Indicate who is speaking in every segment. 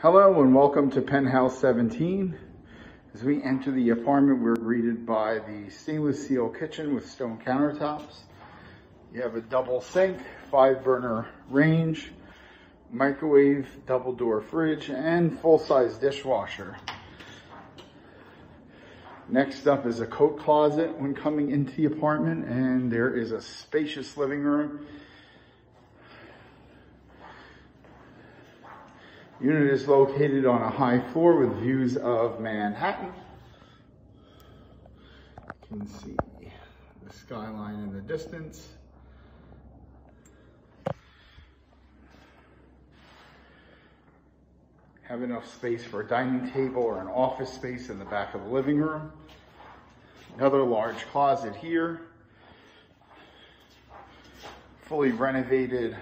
Speaker 1: Hello and welcome to Penthouse 17. As we enter the apartment, we're greeted by the stainless steel kitchen with stone countertops. You have a double sink, five burner range, microwave, double door fridge, and full-size dishwasher. Next up is a coat closet when coming into the apartment, and there is a spacious living room Unit is located on a high floor with views of Manhattan. You can see the skyline in the distance. Have enough space for a dining table or an office space in the back of the living room. Another large closet here. Fully renovated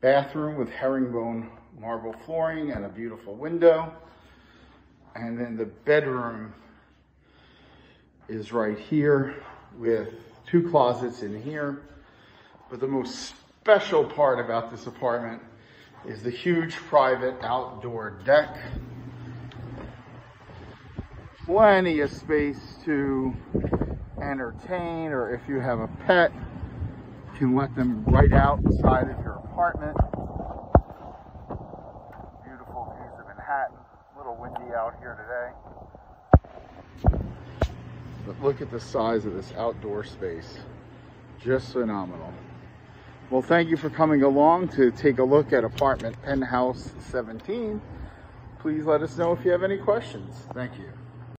Speaker 1: bathroom with herringbone marble flooring and a beautiful window. And then the bedroom is right here with two closets in here. But the most special part about this apartment is the huge private outdoor deck. Plenty of space to entertain or if you have a pet, you can let them right out outside of your apartment. Beautiful views of Manhattan. A little windy out here today. But look at the size of this outdoor space. Just phenomenal. Well, thank you for coming along to take a look at apartment penthouse 17. Please let us know if you have any questions. Thank you.